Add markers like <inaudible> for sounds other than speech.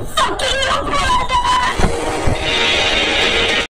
fucking <laughs>